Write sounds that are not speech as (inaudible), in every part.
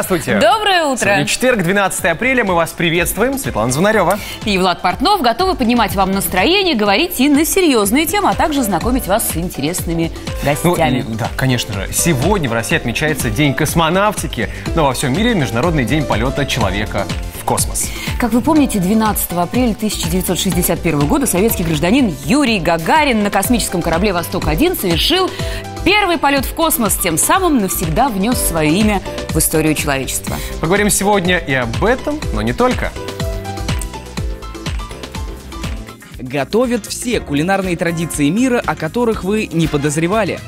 Здравствуйте. Доброе утро. Сегодня четверг, 12 апреля. Мы вас приветствуем. Светлана Звонарева. И Влад Портнов готовы поднимать вам настроение, говорить и на серьезные темы, а также знакомить вас с интересными гостями. Ну, и, да, конечно же. Сегодня в России отмечается День космонавтики, но во всем мире Международный день полета человека космос. Как вы помните, 12 апреля 1961 года советский гражданин Юрий Гагарин на космическом корабле «Восток-1» совершил первый полет в космос, тем самым навсегда внес свое имя в историю человечества. Поговорим сегодня и об этом, но не только. Готовят все кулинарные традиции мира, о которых вы не подозревали.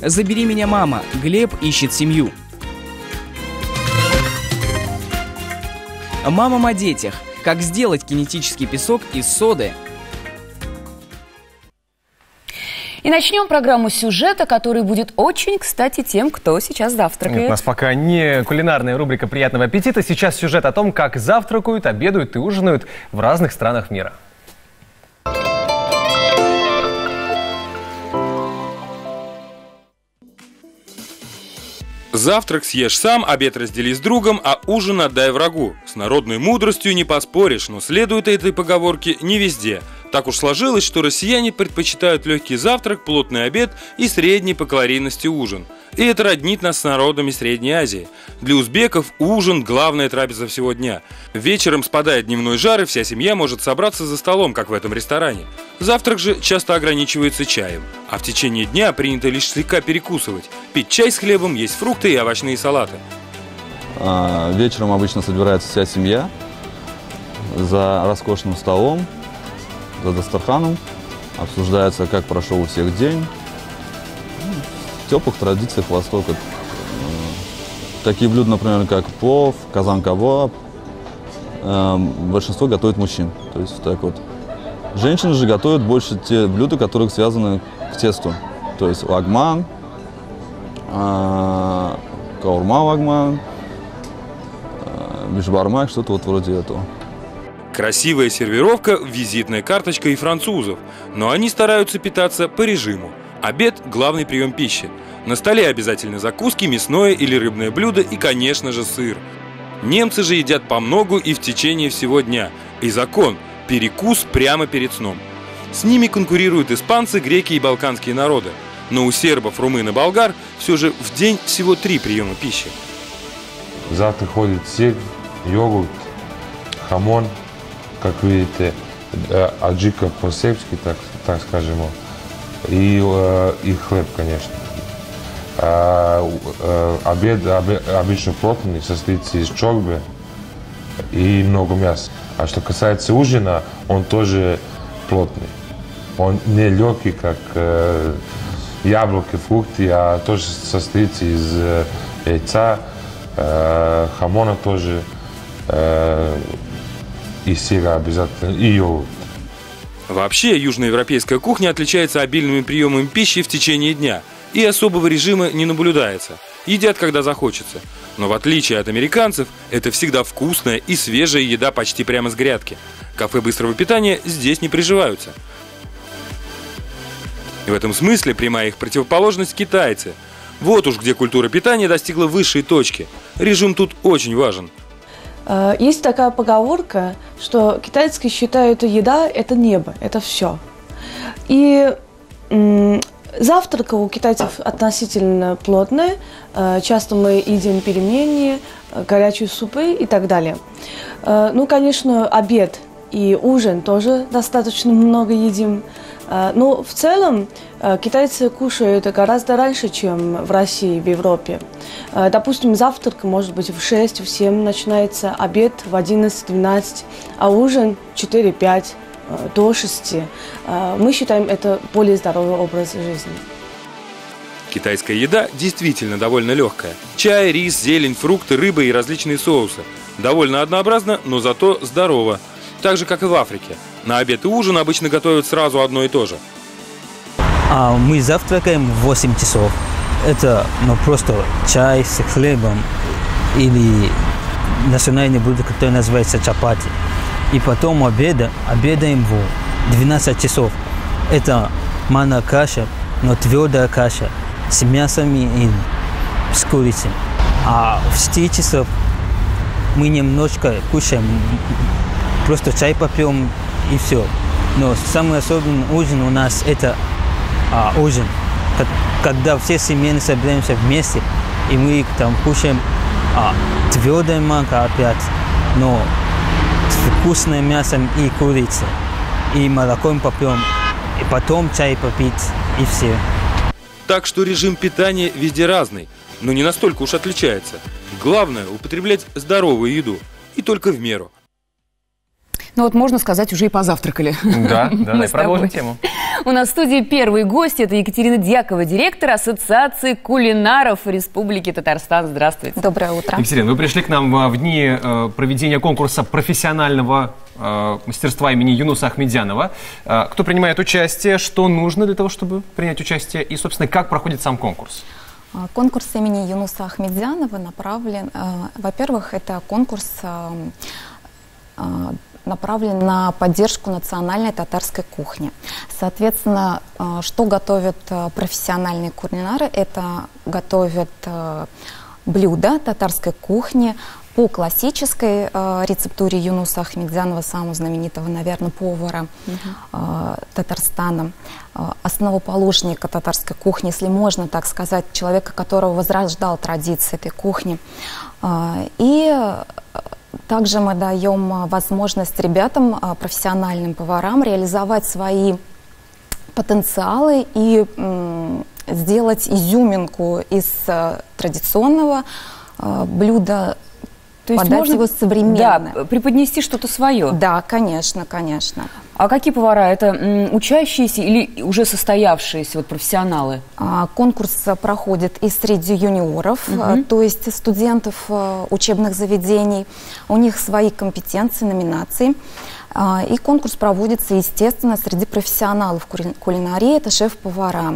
«Забери меня, мама» Глеб ищет семью. Мамам о детях. Как сделать кинетический песок из соды – И начнем программу сюжета, который будет очень кстати тем, кто сейчас завтракает. Нет, у нас пока не кулинарная рубрика «Приятного аппетита». Сейчас сюжет о том, как завтракают, обедают и ужинают в разных странах мира. Завтрак съешь сам, обед раздели с другом, а ужин отдай врагу. С народной мудростью не поспоришь, но следует этой поговорке не везде – так уж сложилось, что россияне предпочитают легкий завтрак, плотный обед и средний по калорийности ужин. И это роднит нас с народами Средней Азии. Для узбеков ужин – главная трапеза всего дня. Вечером спадает дневной жар, и вся семья может собраться за столом, как в этом ресторане. Завтрак же часто ограничивается чаем, а в течение дня принято лишь слегка перекусывать, пить чай с хлебом, есть фрукты и овощные салаты. А, вечером обычно собирается вся семья за роскошным столом, за Дастарханом. Обсуждается, как прошел у всех день. В теплых традициях Востока. Э, такие блюда, например, как плов, казан кабаб, э, большинство готовит мужчин. То есть так вот. Женщины же готовят больше те блюда, которые связаны к тесту. То есть лагман, э, каурма лагман, бишбармак, что-то вот вроде этого. Красивая сервировка, визитная карточка и французов, но они стараются питаться по режиму. Обед – главный прием пищи. На столе обязательно закуски, мясное или рыбное блюдо и, конечно же, сыр. Немцы же едят по многу и в течение всего дня. И закон – перекус прямо перед сном. С ними конкурируют испанцы, греки и балканские народы. Но у сербов, румын и болгар все же в день всего три приема пищи. Завтра ходит сыр, йогурт, хамон – как видите, э, аджика по-сербски, так, так скажем, и, э, и хлеб, конечно. А, э, обед, обычно плотный, состоит из чорбы и много мяса. А что касается ужина, он тоже плотный. Он не легкий, как яблоки, фрукты, а тоже состоит из яйца, хамона тоже, и сыра обязательно, и йогурт. Вообще, южноевропейская кухня отличается обильными приемами пищи в течение дня, и особого режима не наблюдается. Едят, когда захочется. Но в отличие от американцев, это всегда вкусная и свежая еда почти прямо с грядки. Кафе быстрого питания здесь не приживаются. И в этом смысле прямая их противоположность – китайцы. Вот уж где культура питания достигла высшей точки. Режим тут очень важен – есть такая поговорка, что китайцы считают, еда – это небо, это все. И завтрак у китайцев относительно плотный. Э, часто мы едим пельмени, э, горячие супы и так далее. Ну, конечно, обед и ужин тоже достаточно много едим. Но в целом Э, китайцы кушают гораздо раньше, чем в России, в Европе. Э, допустим, завтрак может быть в 6, в 7 начинается, обед в 11-12, а ужин 4-5 э, до 6. Мы считаем это более здоровый образ жизни. Китайская еда действительно довольно легкая. Чай, рис, зелень, фрукты, рыба и различные соусы. Довольно однообразно, но зато здорово. Так же, как и в Африке. На обед и ужин обычно готовят сразу одно и то же – а мы завтракаем в 8 часов. Это ну, просто чай с хлебом или национальное блюдо, которое называется чапати. И потом обеда, обедаем в 12 часов. Это манна каша, но твердая каша. с мясом и с курицей. А в 4 часов мы немножко кушаем, просто чай попьем и все. Но самый особенный ужин у нас это а, ужин, как- когда все семьи собираемся вместе, и мы там кушаем а, твердое манго опять, но с вкусным мясом и курицей, и молоком попьем, и потом чай попить, и все. Так что режим питания везде разный, но не настолько уж отличается. Главное – употреблять здоровую еду. И только в меру. Ну вот можно сказать, уже и позавтракали. Да, да, и (laughs) продолжим тему. У нас в студии первый гость. Это Екатерина Дьякова, директор Ассоциации кулинаров Республики Татарстан. Здравствуйте. Доброе утро. Екатерина, вы пришли к нам а, в дни э, проведения конкурса профессионального э, мастерства имени Юнуса Ахмедянова. Кто принимает участие, что нужно для того, чтобы принять участие, и, собственно, как проходит сам конкурс? А, Конкурс имени Юнуса Ахмедзянова направлен, во-первых, это конкурс направлен на поддержку национальной татарской кухни. Соответственно, э, что готовят э, профессиональные кулинары? Это готовят э, блюда татарской кухни по классической э, рецептуре Юнуса Ахмедзянова, самого знаменитого, наверное, повара э, Татарстана, э, основоположника татарской кухни, если можно так сказать, человека, которого возрождал традиции этой кухни. Э, и также мы даем э, возможность ребятам, э, профессиональным поварам, реализовать свои потенциалы и сделать изюминку из э, традиционного блюда, То есть подать можно его современно. Да, преподнести что-то свое. Да, конечно, конечно. А какие повара? Это учащиеся или уже состоявшиеся вот, профессионалы? А, Конкурс а, проходит и среди юниоров, а, то есть студентов а, учебных заведений. У них свои компетенции, номинации. А, И конкурс проводится, естественно, среди профессионалов кулинарии. Это шеф-повара.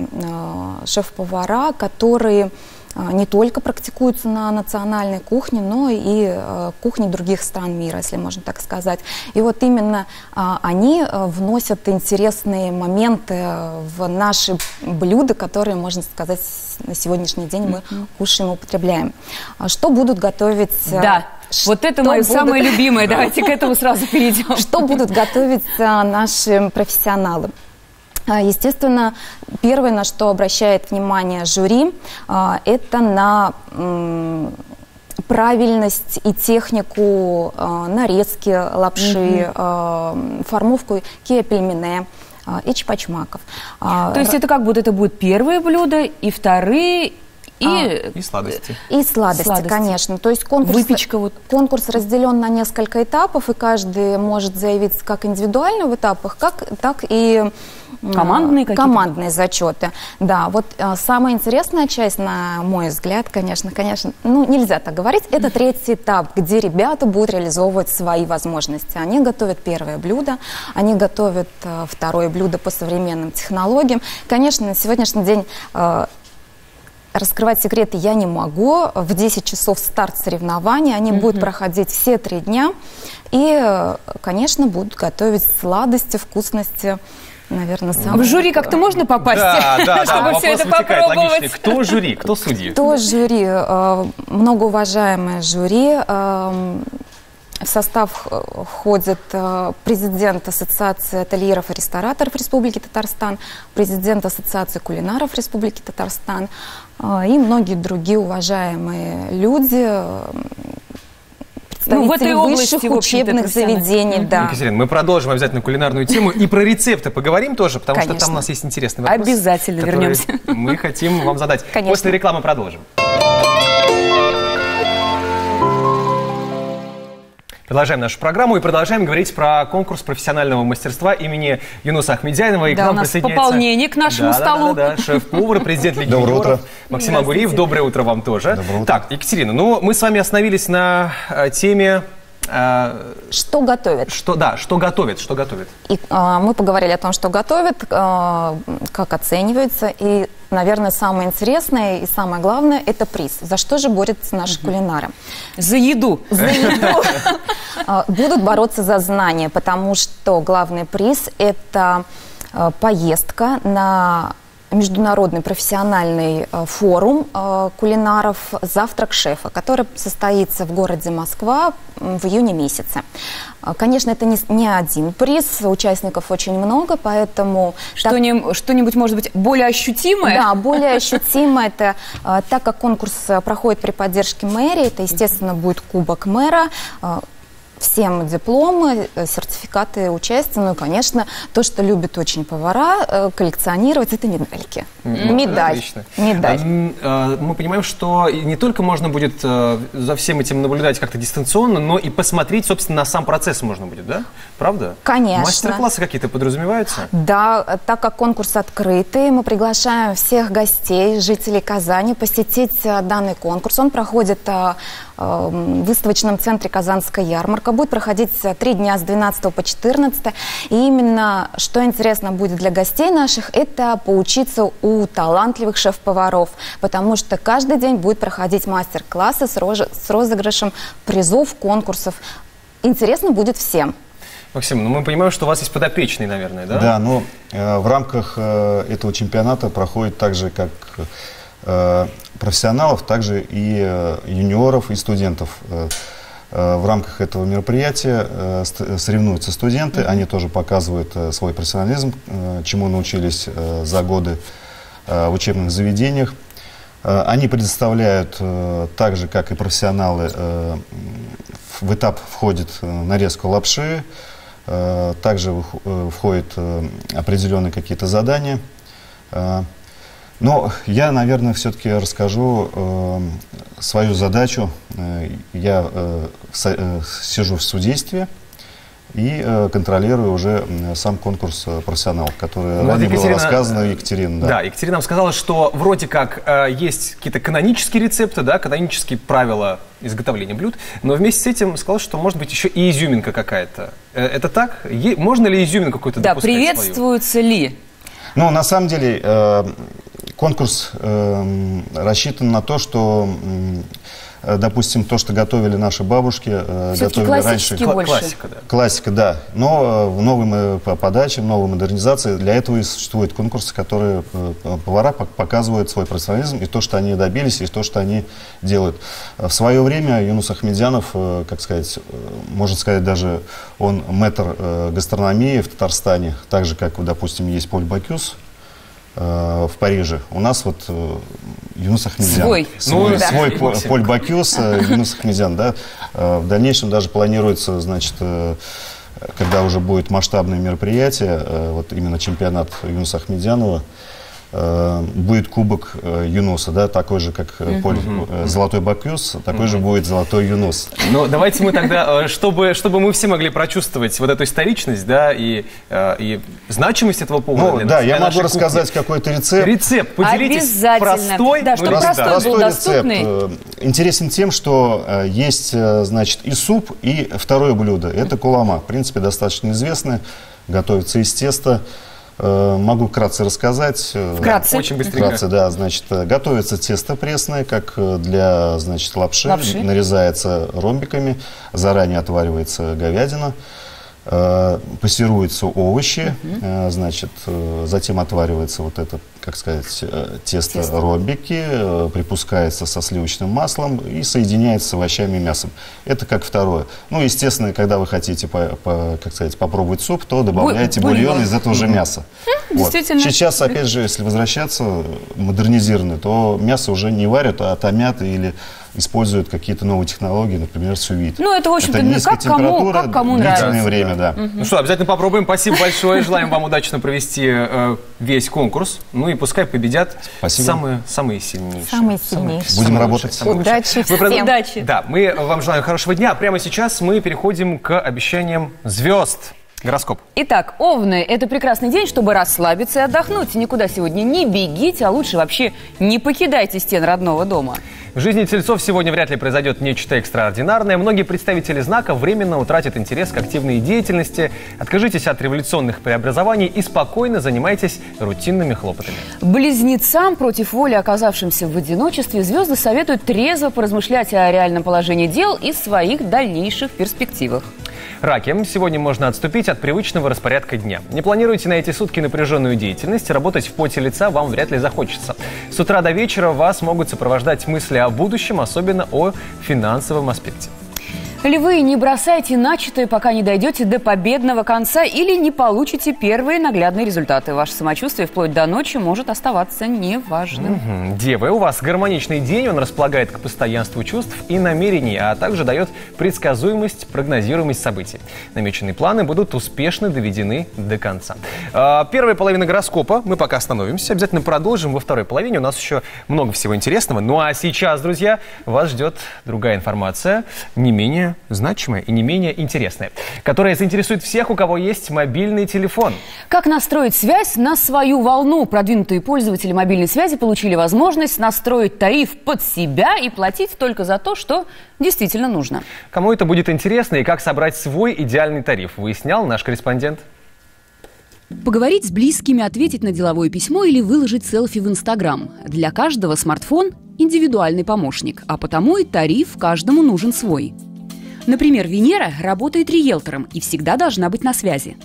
Шеф-повара, которые не только практикуются на национальной кухне, но и а, кухне других стран мира, если можно так сказать. И вот именно а, они а, вносят интересные моменты а, в наши блюда, которые, можно сказать, на сегодняшний день мы кушаем и употребляем. А Что будут готовить? а, Да, вот это что мое будут- самое любимое. (laughs) Давайте к этому сразу перейдем. что будут готовить а, наши профессионалы? А, Естественно, первое, на что обращает внимание жюри, а, это на правильность и технику а, нарезки лапши, а, формовку киа-пельмене а, и чпачмаков. То есть это как будто это будет первые блюда и вторые, и... И сладости. И сладости, Сладости. конечно. То есть конкурс, Выпечка вот. конкурс разделен на несколько этапов, и каждый может заявиться как индивидуально в этапах, как, так и Командные какие-то? командные зачеты. Да, вот а, самая интересная часть, на мой взгляд, конечно, конечно, ну нельзя так говорить, это третий этап, где ребята будут реализовывать свои возможности. Они готовят первое блюдо, они готовят а, второе блюдо по современным технологиям. Конечно, на сегодняшний день а, Раскрывать секреты я не могу. В 10 часов старт соревнований. Они будут проходить все три дня. И, конечно, будут готовить сладости, вкусности. Наверное, самое... В жюри как-то можно попасть, Да, (laughs) да, да. чтобы все Вопрос это вытекает логичный. попробовать? Кто жюри, кто судьи? То жюри, э, многоуважаемое жюри. В состав э, входит э, президент Ассоциации ательеров и рестораторов Республики Татарстан, президент Ассоциации кулинаров Республики Татарстан э, и многие другие уважаемые люди, Ну, в этой представители области, высших в учебных заведений. Да. Екатерина, мы продолжим обязательно кулинарную тему и про рецепты поговорим тоже, потому что Конечно. там у нас есть интересный вопрос. Обязательно вернемся. Мы хотим вам задать. Конечно. После рекламы продолжим. Продолжаем нашу программу и продолжаем говорить про конкурс профессионального мастерства имени Юнуса Ахмедяинова. И к Да, нам у нас присоединяется... пополнение к нашему Да, столу. Да, да, да, шеф-повар, президент Лиги Доброе утро. Максим Агуриев. Доброе утро вам тоже. Доброе утро. Так, Екатерина, ну мы с вами остановились на э, теме... э, Что готовят? что, да, что готовит, что готовит. И а, мы поговорили о том, что готовят, а, как оцениваются. И, наверное, самое интересное и самое главное – это приз. За что же борются наши кулинары? За еду. За еду (laughs) А, будут бороться за знания, потому что главный приз – это поездка на международный профессиональный э, форум э, кулинаров «Завтрак шефа», который состоится в городе Москва в июне месяце. Э, Конечно, это не, не один приз, участников очень много, поэтому... так- Что-нибудь, что-нибудь, может быть, более ощутимое? Да, более ощутимо это, так как конкурс проходит при поддержке мэрии, это, естественно, будет кубок мэра, всем дипломы, э, сертификаты участия, ну и, конечно, то, что любят очень повара, э, коллекционировать, это медальки. Медаль. Отлично. Медаль. А, м, э, Мы понимаем, что не только можно будет за всем этим наблюдать как-то дистанционно, но и посмотреть, собственно, на сам процесс можно будет, да? Правда? Конечно. Мастер-классы какие-то подразумеваются? Да, так как конкурс открытый, мы приглашаем всех гостей, жителей Казани, посетить данный конкурс. Он проходит в выставочном центре «Казанская ярмарка». Будет проходить э, три дня с 12 по 14. И именно, что интересно будет для гостей наших, это поучиться у талантливых шеф-поваров, потому что каждый день будет проходить мастер-классы с, розыгрышем призов, конкурсов. Интересно будет всем. Максим, ну мы понимаем, что у вас есть подопечный, наверное, да? Да, но э, в рамках э, этого чемпионата проходит так же, как э, профессионалов, также и э, юниоров, и студентов. Э, в рамках этого мероприятия э, соревнуются студенты, они тоже показывают э, свой профессионализм, э, чему научились э, за годы э, в учебных заведениях. Э, Они предоставляют, э, так же как и профессионалы, э, в этап входит э, нарезка лапши, э, также вх- э, входят э, определенные какие-то задания. Но я, наверное, все-таки расскажу э, свою задачу. Э, Я э, со- э, сижу в судействе и э, контролирую уже сам конкурс э, профессионалов, который Ну, ранее было Екатерина- рассказано Екатерина. Да. Екатерина нам сказала, что вроде как э, есть какие-то канонические рецепты, да, канонические правила изготовления блюд, но вместе с этим сказала, что может быть еще и изюминка какая-то. Э, это так? Е- можно ли изюминку какую-то Да, допускать свою? приветствуются ли? Ну, на самом деле, э, конкурс э, рассчитан на то, что, э, допустим, то, что готовили наши бабушки, э, Все-таки готовили раньше. больше. Классика, да. Классика, да. Но э, в новой по- подаче, в новой модернизации для этого и существуют конкурсы, которые э, повара пок- показывают свой профессионализм и то, что они добились, и то, что они делают. Э, В свое время Юнус Ахмедянов, э, как сказать, можно сказать даже, он мэтр э, гастрономии в Татарстане, так же, как, допустим, есть Поль Бакюс, э, в Париже. У нас вот э, Юнус Ахмедян. Свой. Свой, Ну, да. свой И По- Максим. Поль Бакюс, э, Юнус Ахмедян, да. Э, В дальнейшем даже планируется, значит, э, когда уже будет масштабное мероприятие, э, вот именно чемпионат Юнуса Ахмедянова, э, будет кубок э, Юнуса, да, такой же, как э, Поль, э, Золотой Бакюс, такой же будет Золотой Юнус. Ну, давайте мы тогда, э, чтобы, чтобы мы все могли прочувствовать вот эту историчность, да, и, э, и значимость этого повода. Ну, для да, я могу рассказать какой-то рецепт. Рецепт, поделитесь Обязательно. простой, Да, чтобы элементарный. простой был, Простой доступный. рецепт. Э, Интересен тем, что э, есть, э, значит, и суп, и второе блюдо. Это кулама. В принципе, достаточно известное. Готовится из теста. Э, Могу вкратце рассказать. Э, Вкратце. Очень быстренько. Вкратце, да, значит, э, готовится тесто пресное, как для, значит, лапши. Лапши. Нарезается ромбиками, заранее отваривается говядина, пассируются овощи, э, значит, э, затем отваривается вот это, как сказать, э, тесто, Тесто. ромбики, э, припускается со сливочным маслом и соединяется с овощами и мясом. Это как второе. Ну, естественно, когда вы хотите, по- по- как сказать, попробовать суп, то добавляете Бу- бульон бульон. из этого же мяса. (laughs) Вот. Сейчас, опять же, если возвращаться модернизированный, то мясо уже не варят, а томят или используют какие-то новые технологии, например, сувид. Ну, это, в общем-то, ну, низкая как кому- как кому длительное нравится. время, да. Ну что, обязательно попробуем. Спасибо большое. Желаем вам удачно провести э, весь конкурс. Ну и пускай победят Спасибо. самые, самые сильнейшие. Самые сильнейшие. Будем самые работать. лучшие, самые лучшие. Удачи Вы прод- всем. Удачи. Да, мы вам желаем хорошего дня. А прямо сейчас мы переходим к обещаниям звезд. Гороскоп. Итак, овны – это прекрасный день, чтобы расслабиться и отдохнуть. Никуда сегодня не бегите, а лучше вообще не покидайте стен родного дома. В жизни тельцов сегодня вряд ли произойдет нечто экстраординарное. Многие представители знака временно утратят интерес к активной деятельности. Откажитесь от революционных преобразований и спокойно занимайтесь рутинными хлопотами. Близнецам, против воли оказавшимся в одиночестве, звезды советуют трезво поразмышлять о реальном положении дел и своих дальнейших перспективах. Раки. Сегодня можно отступить от привычного распорядка дня. Не планируете на эти сутки напряженную деятельность, работать в поте лица вам вряд ли захочется. С утра до вечера вас могут сопровождать мысли о будущем, особенно о финансовом аспекте. Львы, не бросайте начатое, пока не дойдете до победного конца или не получите первые наглядные результаты. Ваше самочувствие вплоть до ночи может оставаться неважным. Мгм. Девы, у вас гармоничный день, он располагает к постоянству чувств и намерений, а также дает предсказуемость, прогнозируемость событий. Намеченные планы будут успешно доведены до конца. А, Первая половина гороскопа, мы пока остановимся, обязательно продолжим во второй половине, у нас еще много всего интересного. Ну а сейчас, друзья, вас ждет другая информация, не менее значимая и не менее интересная, которая заинтересует всех, у кого есть мобильный телефон. Как настроить связь на свою волну? Продвинутые пользователи мобильной связи получили возможность настроить тариф под себя и платить только за то, что действительно нужно. Кому это будет интересно и как собрать свой идеальный тариф, выяснял наш корреспондент. Поговорить с близкими, ответить на деловое письмо или выложить селфи в Инстаграм. Для каждого смартфон – индивидуальный помощник, а потому и тариф каждому нужен свой. Например, Венера работает риэлтором и всегда должна быть на связи.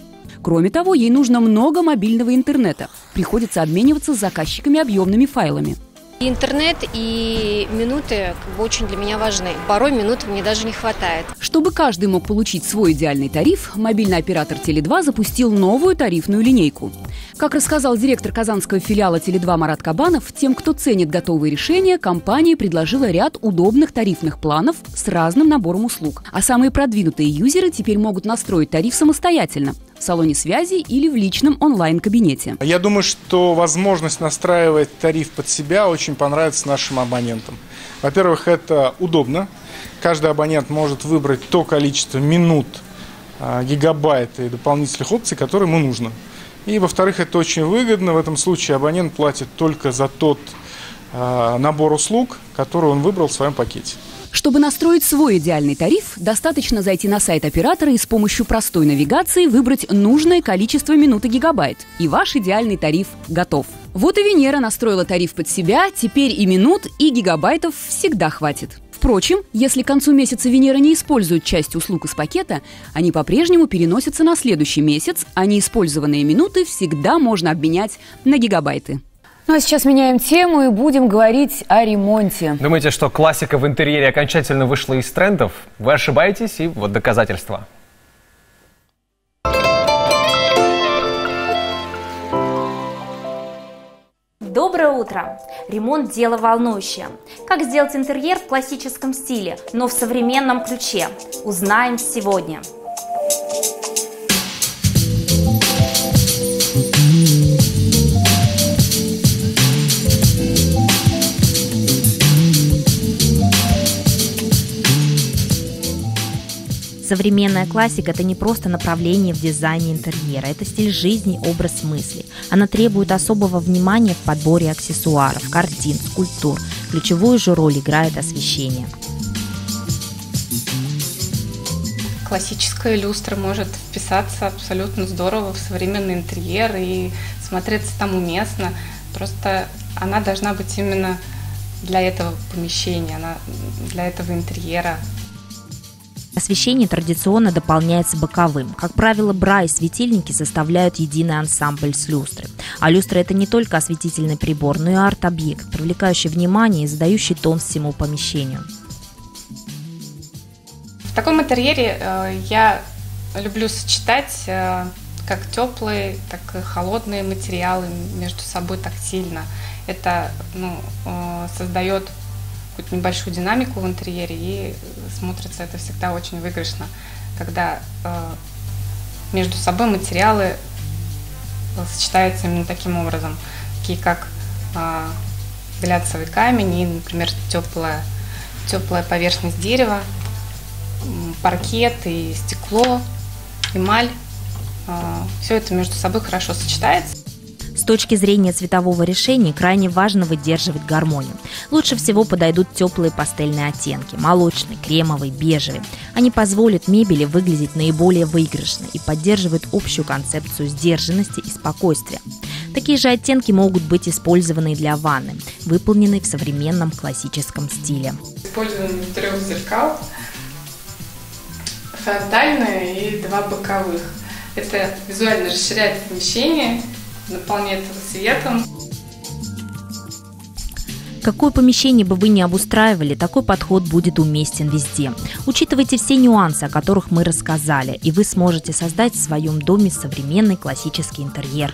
Кроме того, ей нужно много мобильного интернета. Приходится обмениваться с заказчиками объемными файлами. Интернет и минуты как бы очень для меня важны. Порой минут мне даже не хватает. Чтобы каждый мог получить свой идеальный тариф, мобильный оператор Теле2 запустил новую тарифную линейку. Как рассказал директор казанского филиала Теле2 Марат Кабанов, тем, кто ценит готовые решения, компания предложила ряд удобных тарифных планов с разным набором услуг. А самые продвинутые юзеры теперь могут настроить тариф самостоятельно в салоне связи или в личном онлайн-кабинете. Я думаю, что возможность настраивать тариф под себя очень понравится нашим абонентам. Во-первых, это удобно. Каждый абонент может выбрать то количество минут, а, гигабайт и дополнительных опций, которые ему нужно. И, во-вторых, это очень выгодно. В этом случае абонент платит только за тот а, набор услуг, который он выбрал в своем пакете. Чтобы настроить свой идеальный тариф, достаточно зайти на сайт оператора и с помощью простой навигации выбрать нужное количество минут и гигабайт. И ваш идеальный тариф готов. Вот и Венера настроила тариф под себя, теперь и минут, и гигабайтов всегда хватит. Впрочем, если к концу месяца Венера не использует часть услуг из пакета, они по-прежнему переносятся на следующий месяц, а неиспользованные минуты всегда можно обменять на гигабайты. Ну а сейчас меняем тему и будем говорить о ремонте. Думаете, что классика в интерьере окончательно вышла из трендов? Вы ошибаетесь, и вот доказательства. Доброе утро! Ремонт – дело волнующее. Как сделать интерьер в классическом стиле, но в современном ключе? Узнаем сегодня. Современная классика – это не просто направление в дизайне интерьера, это стиль жизни, образ мысли. Она требует особого внимания в подборе аксессуаров, картин, скульптур. Ключевую же роль играет освещение. Классическая люстра может вписаться абсолютно здорово в современный интерьер и смотреться там уместно. Просто она должна быть именно для этого помещения, для этого интерьера, Освещение традиционно дополняется боковым. Как правило, бра и светильники составляют единый ансамбль с люстрой. А люстра – это не только осветительный прибор, но и арт-объект, привлекающий внимание и задающий тон всему помещению. В таком интерьере э, я люблю сочетать э, как теплые, так и холодные материалы между собой тактильно. Это ну, э, создает какую-то небольшую динамику в интерьере, и смотрится это всегда очень выигрышно, когда э, между собой материалы э, сочетаются именно таким образом, такие как э, глянцевый камень и, например, теплая, теплая поверхность дерева, паркет и стекло, эмаль. Э, все это между собой хорошо сочетается. Точки зрения цветового решения крайне важно выдерживать гармонию. Лучше всего подойдут теплые пастельные оттенки – молочный, кремовый, бежевый. Они позволят мебели выглядеть наиболее выигрышно и поддерживают общую концепцию сдержанности и спокойствия. Такие же оттенки могут быть использованы и для ванны, выполненной в современном классическом стиле. Использование трех зеркал фронтальное и два боковых. Это визуально расширяет помещение, наполняет его светом. Какое помещение бы вы ни обустраивали, такой подход будет уместен везде. Учитывайте все нюансы, о которых мы рассказали, и вы сможете создать в своем доме современный классический интерьер.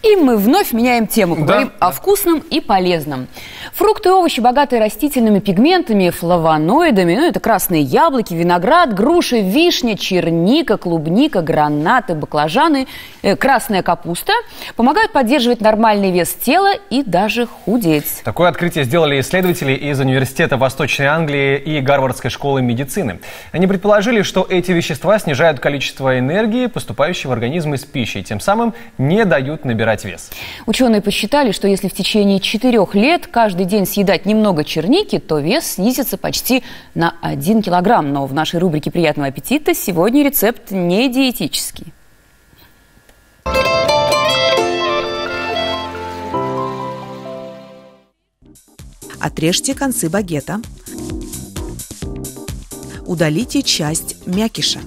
И мы вновь меняем тему. Говорим о вкусном и полезном. Фрукты и овощи, богатые растительными пигментами, флавоноидами. Ну, это красные яблоки, виноград, груши, вишня, черника, клубника, гранаты, баклажаны, э, красная капуста. Помогают поддерживать нормальный вес тела и даже худеть. Такое открытие сделали исследователи из Университета Восточной Англии и Гарвардской школы медицины. Они предположили, что эти вещества снижают количество энергии, поступающей в организм из пищи, и тем самым не дают набирать вес. Ученые посчитали, что если в течение четырех лет каждый день съедать немного черники, то вес снизится почти на 1 килограмм. Но в нашей рубрике «Приятного аппетита» сегодня рецепт не диетический. Отрежьте концы багета. Удалите часть мякиша.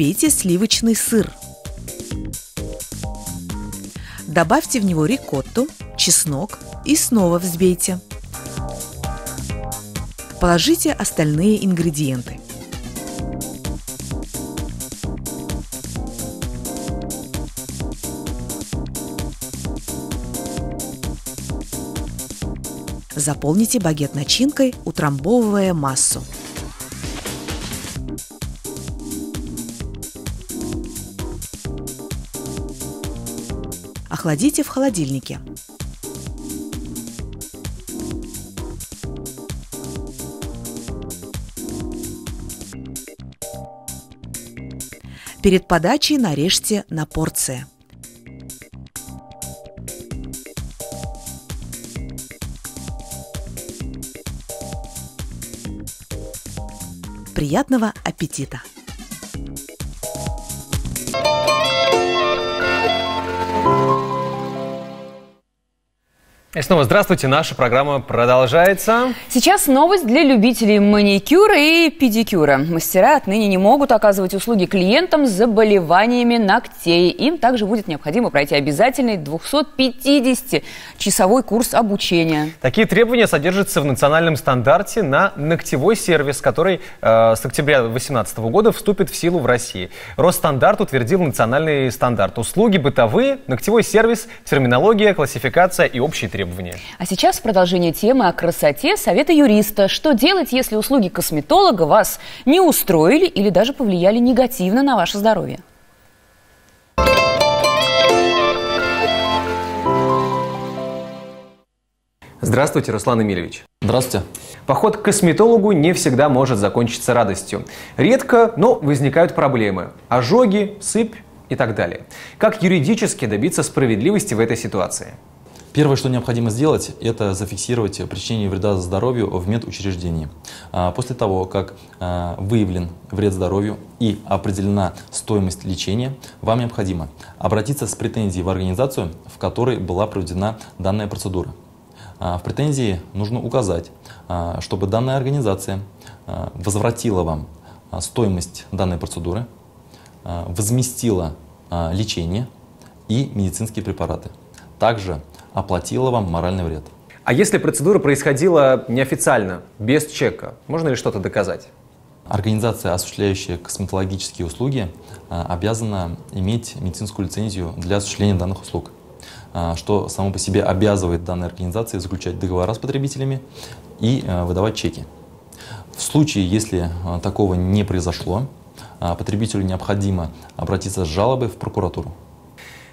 Взбейте сливочный сыр. Добавьте в него рикотту, чеснок и снова взбейте. Положите остальные ингредиенты. Заполните багет начинкой, утрамбовывая массу. Охладите в холодильнике. Перед подачей нарежьте на порции. Приятного аппетита! И снова здравствуйте, наша программа продолжается. Сейчас новость для любителей маникюра и педикюра. Мастера отныне не могут оказывать услуги клиентам с заболеваниями ногтей. Им также будет необходимо пройти обязательный 250-часовой курс обучения. Такие требования содержатся в национальном стандарте на ногтевой сервис, который э, с октября 2018 года вступит в силу в России. Росстандарт утвердил национальный стандарт. Услуги бытовые, ногтевой сервис, терминология, классификация и общие требования требования. А сейчас в продолжение темы о красоте совета юриста. Что делать, если услуги косметолога вас не устроили или даже повлияли негативно на ваше здоровье? Здравствуйте, Руслан Эмильевич. Здравствуйте. Поход к косметологу не всегда может закончиться радостью. Редко, но возникают проблемы. Ожоги, сыпь и так далее. Как юридически добиться справедливости в этой ситуации? Первое, что необходимо сделать, это зафиксировать причинение вреда здоровью в медучреждении. А, после того, как а, выявлен вред здоровью и определена стоимость лечения, вам необходимо обратиться с претензией в организацию, в которой была проведена данная процедура. А, в претензии нужно указать, чтобы данная организация возвратила вам стоимость данной процедуры, возместила лечение и медицинские препараты. Также оплатила вам моральный вред. А если процедура происходила неофициально, без чека, можно ли что-то доказать? Организация, осуществляющая косметологические услуги, а, обязана иметь медицинскую лицензию для осуществления данных услуг, а, что само по себе обязывает данной организации заключать договора с потребителями и а, выдавать чеки. В случае, если такого не произошло, потребителю необходимо обратиться с жалобой в прокуратуру.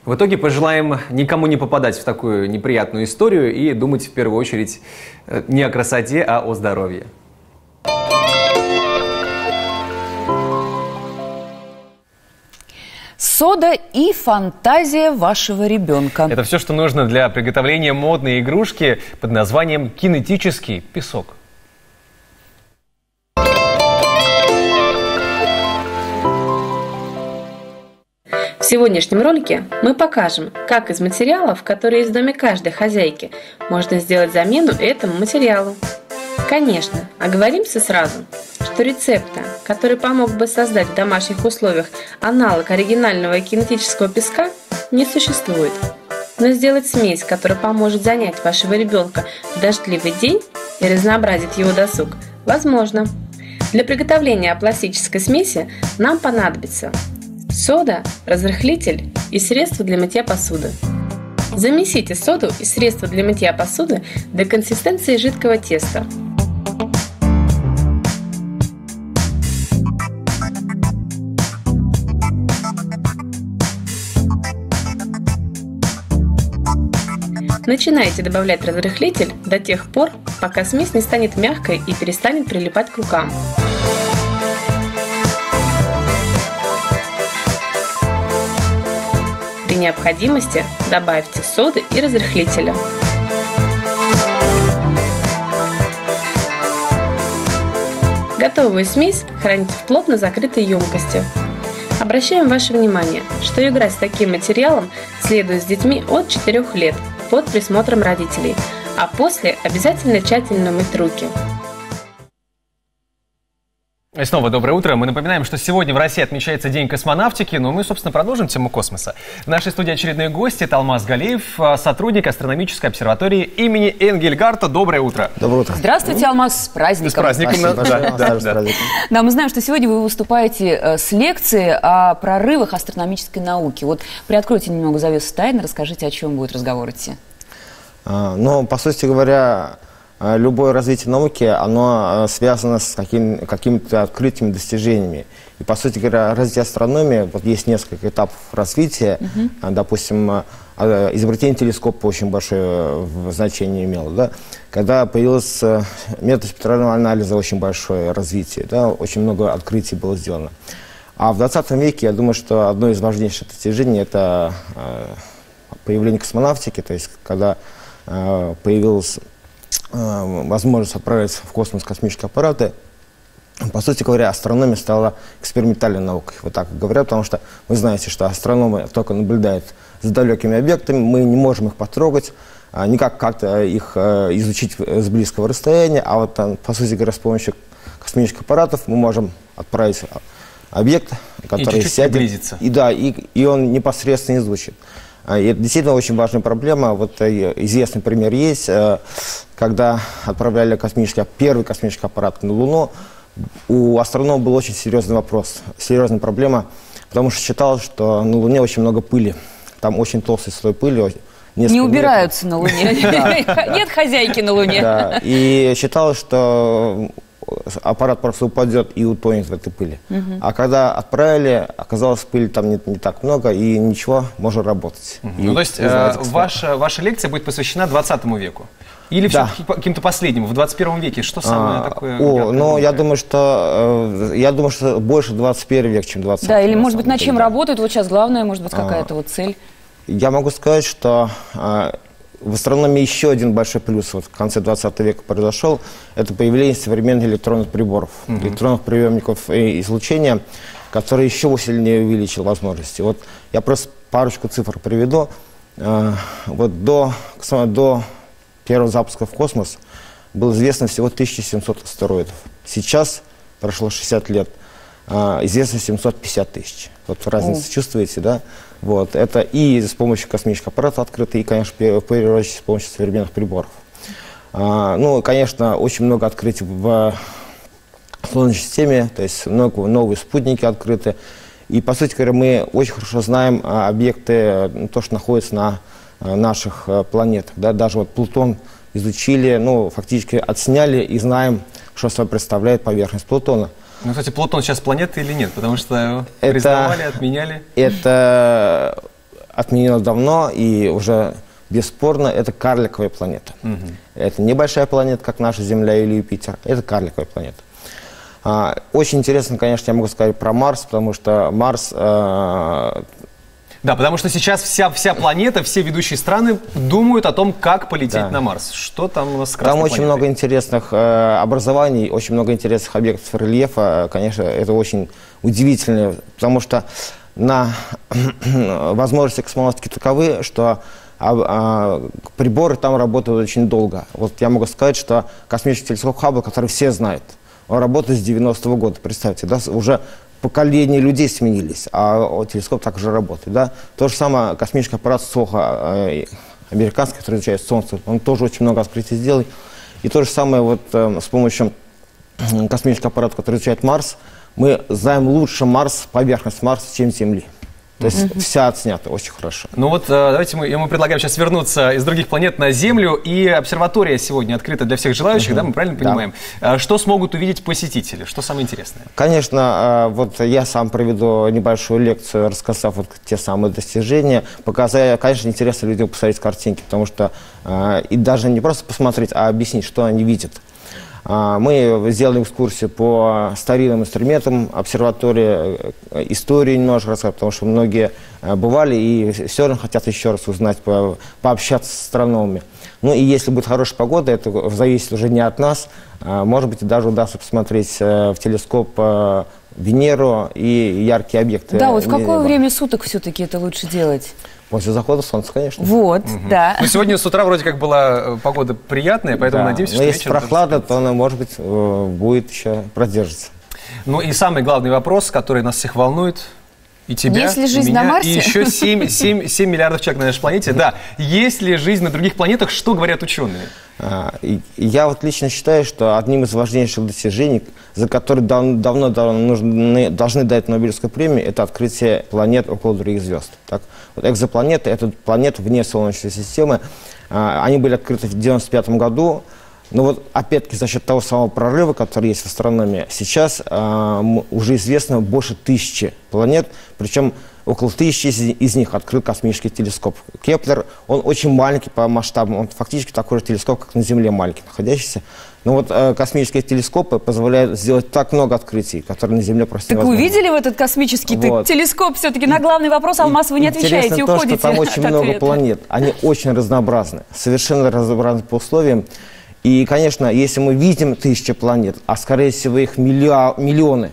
В итоге пожелаем никому не попадать в такую неприятную историю и думать в первую очередь э, не о красоте, а о здоровье. Сода и фантазия вашего ребенка. Это все, что нужно для приготовления модной игрушки под названием кинетический песок. Сегодняшнем ролике мы покажем, как из материалов, которые есть в доме каждой хозяйки, можно сделать замену этому материалу. Конечно, оговоримся сразу, что рецепта, который помог бы создать в домашних условиях аналог оригинального кинетического песка, не существует. Но сделать смесь, которая поможет занять вашего ребенка в дождливый день и разнообразить его досуг, возможно. Для приготовления пластической смеси нам понадобится сода, разрыхлитель и средство для мытья посуды. Замесите соду и средство для мытья посуды до консистенции жидкого теста. Начинайте добавлять разрыхлитель до тех пор, пока смесь не станет мягкой и перестанет прилипать к рукам. Необходимости добавьте соды и разрыхлителя. Готовую смесь храните в плотно закрытой емкости. Обращаем ваше внимание, что играть с таким материалом следует с детьми от 4 лет под присмотром родителей, а после обязательно тщательно мыть руки. И снова доброе утро. Мы напоминаем, что сегодня в России отмечается День космонавтики, но мы, собственно, продолжим тему космоса. В нашей студии очередные гости. Это Алмаз Галеев, а, сотрудник астрономической обсерватории имени Энгельгарта. Доброе утро. Доброе утро. Здравствуйте, Алмаз, с праздником. С праздником. Спасибо да, да, да. праздником. Да, мы знаем, что сегодня вы выступаете э, с лекцией о прорывах астрономической науки. Вот приоткройте немного завесу тайны, расскажите, о чем будет разговор идти. А, Ну, по сути говоря, любое развитие науки, оно а, связано с каким, какими-то открытиями, достижениями. И, по сути говоря, развитие астрономии, вот есть несколько этапов развития. А, Допустим, изобретение телескопа очень большое э, значение имело. Да? Когда появился метод спектрального анализа, очень большое развитие. Да? Очень много открытий было сделано. А в 20 веке, я думаю, что одно из важнейших достижений – это э, появление космонавтики, то есть когда э, появилась э, возможность отправить в космос космические аппараты, по сути говоря, астрономия стала экспериментальной наукой, вот так говорят, потому что вы знаете, что астрономы только наблюдают за далекими объектами, мы не можем их потрогать, а, никак как-то их э, изучить с близкого расстояния, а вот, э, по сути говоря, с помощью космических аппаратов мы можем отправить объект, который чуть-чуть сядет, приблизиться. и да, и, и он непосредственно изучит. А, и это действительно очень важная проблема. Вот э, известный пример есть, э, когда отправляли космический, первый космический аппарат на Луну, у астрономов был очень серьезный вопрос, серьезная проблема, потому что считалось, что на Луне очень много пыли. Там очень толстый слой пыли. Не метров. убираются на Луне. (laughs) Нет хозяйки на Луне. И считалось, что аппарат просто упадет и утонет в этой пыли. Мгм. А когда отправили, оказалось, пыли там не, не так много, и ничего, можно работать. И Ну, то есть э, ваша, ваша лекция будет посвящена 20 веку? Или Да. все-таки каким-то последним, в 21 веке? Что самое А, такое? О, ну, я думаю, что э, я думаю, что больше 21 век, чем 20 Да, или, может быть, над чем работают? Вот сейчас главное, может быть, А. какая-то вот цель. Я могу сказать, что э, в астрономии еще один большой плюс вот в конце 20 века произошел. Это появление современных электронных приборов, Мгм. электронных приемников и излучения, которые еще усиленнее увеличил возможности. Вот я просто парочку цифр приведу. Э, вот до, до первого запуска в космос было известно всего 1700 астероидов. Сейчас, прошло 60 лет, а, известно 750 тысяч. Вот разницу О. чувствуете, да? Вот, это и с помощью космических аппаратов открыто, и, конечно, в пе- в первую очередь с помощью современных приборов. А, ну, конечно, очень много открытий в Солнечной системе, то есть много, новые спутники открыты. И, по сути говоря, мы очень хорошо знаем а, объекты, то, что находится на а, наших а, планетах. Да? Даже вот Плутон изучили, ну, фактически отсняли и знаем, что собой представляет поверхность Плутона. Ну, кстати, Плутон сейчас планета или нет? Потому что Это- признавали, отменяли. Это отменено давно и уже бесспорно это карликовая планета. Мгм. Это небольшая планета, как наша Земля или Юпитер. Это карликовая планета. А, очень интересно, конечно, я могу сказать про Марс, потому что Марс а, Да, потому что сейчас вся, вся планета, все ведущие страны думают о том, как полететь Да. на Марс. Что там у нас с Там очень планетой? много интересных э, образований, очень много интересных объектов рельефа. Конечно, это очень удивительно, потому что на (clears throat) возможности космонавтики таковы, что а, а, приборы там работают очень долго. Вот я могу сказать, что космический телескоп Хаббл, который все знают, он работает с 90-го года, представьте, да, уже поколения людей сменились, а телескоп так уже работает. Да? То же самое космический аппарат СОХа, э, американский, который изучает Солнце, он тоже очень много открытий сделал. И то же самое вот э, с помощью космического аппарата, который изучает Марс, мы знаем лучше Марс, поверхность Марса, чем Земли. То есть mm-hmm. вся отснята очень хорошо. Ну вот э, давайте мы, мы предлагаем сейчас вернуться из других планет на Землю. И обсерватория сегодня открыта для всех желающих, mm-hmm. да, мы правильно понимаем? Да. Что смогут увидеть посетители? Что самое интересное? Конечно, вот я сам проведу небольшую лекцию, рассказав вот те самые достижения, показая, конечно, интересно людям посмотреть картинки, потому что и даже не просто посмотреть, а объяснить, что они видят. А, мы сделали экскурсию по старинным инструментам, обсерватории, э, истории немножко рассказать, потому что многие э, бывали и все равно хотят еще раз узнать, по, пообщаться с астрономами. Ну и если будет хорошая погода, это зависит уже не от нас, а, может быть, даже удастся посмотреть э, в телескоп Венеру и яркие объекты. Да, вот в какое время суток все-таки это лучше делать? После захода солнца, конечно. Вот, угу. да. Ну, сегодня с утра вроде как была э, погода приятная, поэтому да. надеемся, Но что если прохлада, то она, может быть, э, будет еще продержится. Ну и самый главный вопрос, который нас всех волнует, и тебя, есть ли жизнь и меня, на Марсе? и еще 7, 7, 7 миллиардов человек на нашей планете. Да, есть ли жизнь на других планетах, что говорят ученые? А, я вот лично считаю, что одним из важнейших достижений, за которые дав давно, давно нужны, должны дать Нобелевскую премию, это открытие планет около других звезд. Так? Вот экзопланеты – это планеты вне Солнечной системы. А, они были открыты в 1995 году. Но вот опять-таки за счет того самого прорыва, который есть в астрономии, сейчас э, уже известно больше тысячи планет, причем около тысячи из, из них открыл космический телескоп. Кеплер, он очень маленький по масштабам, он фактически такой же телескоп, как на Земле маленький находящийся. Но вот э, космические телескопы позволяют сделать так много открытий, которые на Земле просто Так невозможно. вы видели вот этот космический вот. телескоп? Все-таки на главный вопрос Алмаз вы не отвечаете, Интересно уходите то, что там очень много ответа. планет. Они очень разнообразны, совершенно разнообразны по условиям. И, конечно, если мы видим тысячи планет, а скорее всего их миллионы,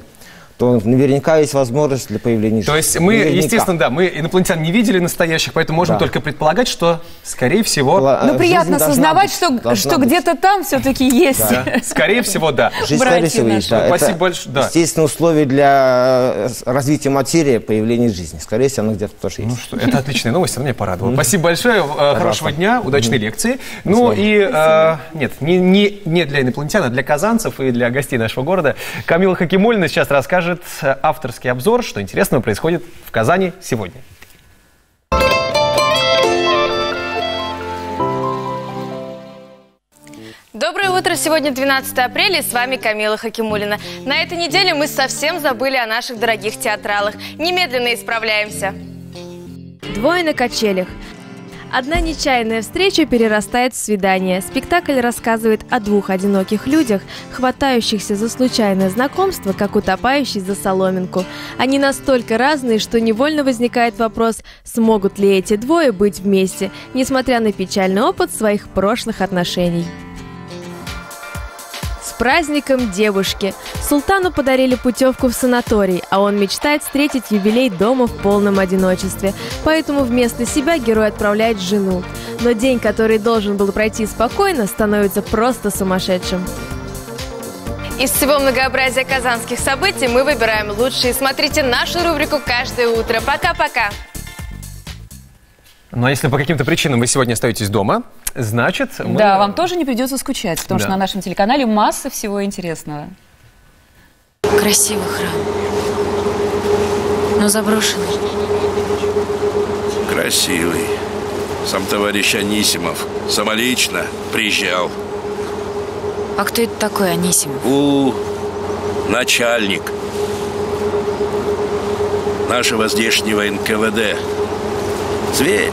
то наверняка есть возможность для появления жизни. То есть мы, наверняка. естественно, да, мы инопланетян не видели настоящих, поэтому можем да. только предполагать, что, скорее всего... Ну, приятно осознавать, что, что где-то там все-таки есть. Да. Скорее всего, да. Жизнь, скорее всего, есть. Да. Спасибо большое. Да. Естественно, условия для э, развития материи, появления жизни. Скорее всего, она где-то тоже есть. Ну что, это отличная новость, она меня порадовала. Спасибо большое, э, Пожалуйста. хорошего дня, удачной лекции. Ну и, э, нет, не, не, не для инопланетян, а для казанцев и для гостей нашего города. Камила Хакимульна сейчас расскажет покажет авторский обзор, что интересного происходит в Казани сегодня. Доброе утро! Сегодня 12 апреля, и с вами Камила Хакимулина. На этой неделе мы совсем забыли о наших дорогих театралах. Немедленно исправляемся. Двое на качелях. Одна нечаянная встреча перерастает в свидание. Спектакль рассказывает о двух одиноких людях, хватающихся за случайное знакомство, как утопающий за соломинку. Они настолько разные, что невольно возникает вопрос, смогут ли эти двое быть вместе, несмотря на печальный опыт своих прошлых отношений праздником девушки! Султану подарили путевку в санаторий, а он мечтает встретить юбилей дома в полном одиночестве. Поэтому вместо себя герой отправляет жену. Но день, который должен был пройти спокойно, становится просто сумасшедшим. Из всего многообразия казанских событий мы выбираем лучшие. Смотрите нашу рубрику каждое утро. Пока-пока! А если по каким-то причинам вы сегодня остаетесь дома, значит... Мы... Да, вам тоже не придется скучать, потому да. что на нашем телеканале масса всего интересного. Красивый храм, но заброшенный. Красивый. Сам товарищ Анисимов самолично приезжал. А кто это такой Анисимов? У, начальник нашего здешнего НКВД. Зверь.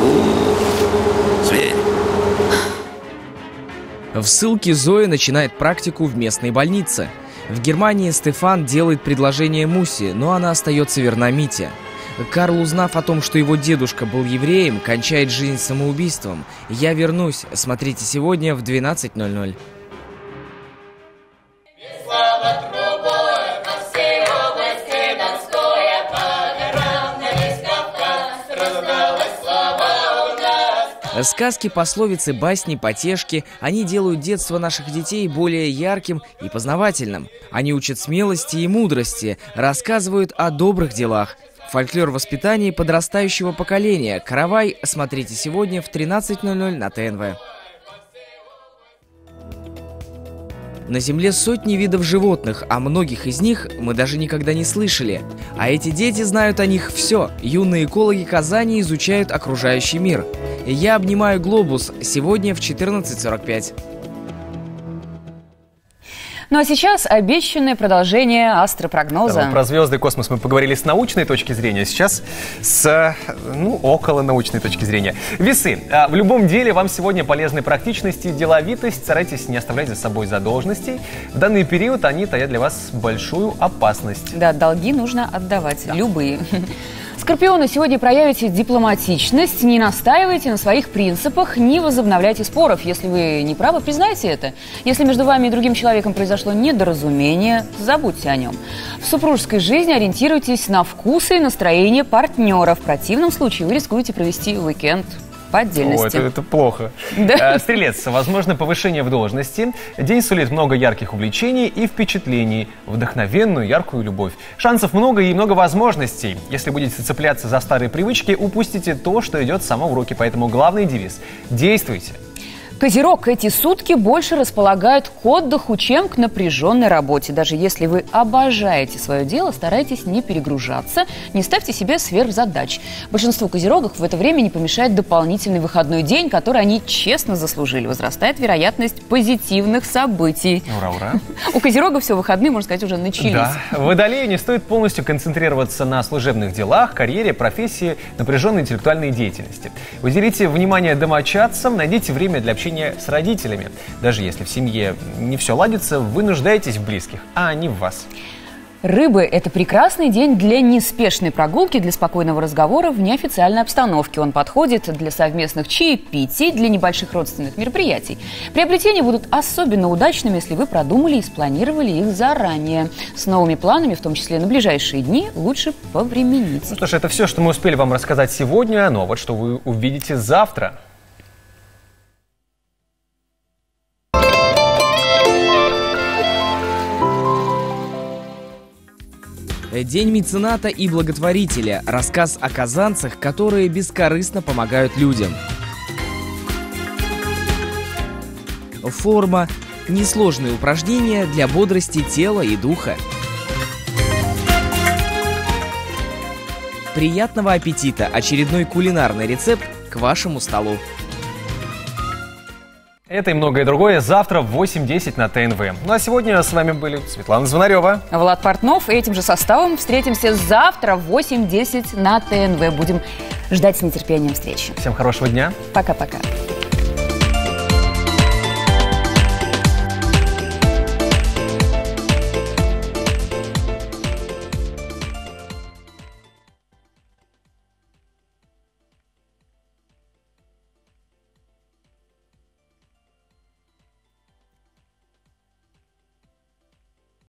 У, зверь. В ссылке Зоя начинает практику в местной больнице. В Германии Стефан делает предложение Мусе, но она остается верна Мите. Карл, узнав о том, что его дедушка был евреем, кончает жизнь самоубийством. «Я вернусь». Смотрите сегодня в 12.00. Сказки, пословицы, басни, потешки, они делают детство наших детей более ярким и познавательным. Они учат смелости и мудрости, рассказывают о добрых делах. Фольклор воспитания подрастающего поколения. Каравай смотрите сегодня в 13.00 на ТНВ. На Земле сотни видов животных, а многих из них мы даже никогда не слышали. А эти дети знают о них все. Юные экологи Казани изучают окружающий мир. Я обнимаю глобус сегодня в 14.45. Ну а сейчас обещанное продолжение астропрогноза. Да, про звезды и космос мы поговорили с научной точки зрения, сейчас с, ну, около научной точки зрения. Весы. А, в любом деле вам сегодня полезны практичность и деловитость. Старайтесь не оставлять за собой задолженностей. В данный период они таят для вас большую опасность. Да, долги нужно отдавать, да. любые. Скорпионы, сегодня проявите дипломатичность, не настаивайте на своих принципах, не возобновляйте споров. Если вы не правы, признайте это. Если между вами и другим человеком произошло недоразумение, забудьте о нем. В супружеской жизни ориентируйтесь на вкусы и настроение партнера. В противном случае вы рискуете провести уикенд по отдельности. О, это, это плохо. Да. Э, стрелец, возможно повышение в должности. День сулит много ярких увлечений и впечатлений, вдохновенную, яркую любовь. Шансов много и много возможностей. Если будете цепляться за старые привычки, упустите то, что идет само в руки. Поэтому главный девиз – действуйте. Козерог эти сутки больше располагают к отдыху, чем к напряженной работе. Даже если вы обожаете свое дело, старайтесь не перегружаться, не ставьте себе сверхзадач. Большинству козерогов в это время не помешает дополнительный выходной день, который они честно заслужили. Возрастает вероятность позитивных событий. Ура, ура. (laughs) У козерогов все выходные, можно сказать, уже начались. Да. Водолею не стоит полностью концентрироваться на служебных делах, карьере, профессии, напряженной интеллектуальной деятельности. Уделите внимание домочадцам, найдите время для общения общения с родителями. Даже если в семье не все ладится, вы нуждаетесь в близких, а они в вас. Рыбы – это прекрасный день для неспешной прогулки, для спокойного разговора в неофициальной обстановке. Он подходит для совместных чаепитий, для небольших родственных мероприятий. Приобретения будут особенно удачными, если вы продумали и спланировали их заранее. С новыми планами, в том числе на ближайшие дни, лучше повременить. Ну что ж, это все, что мы успели вам рассказать сегодня, но вот что вы увидите завтра. День мецената и благотворителя. Рассказ о казанцах, которые бескорыстно помогают людям. Форма. Несложные упражнения для бодрости тела и духа. Приятного аппетита! Очередной кулинарный рецепт к вашему столу. Это и многое другое завтра в 8.10 на ТНВ. Ну а сегодня с вами были Светлана Звонарева. Влад Портнов. И этим же составом встретимся завтра в 8.10 на ТНВ. Будем ждать с нетерпением встречи. Всем хорошего дня. Пока-пока.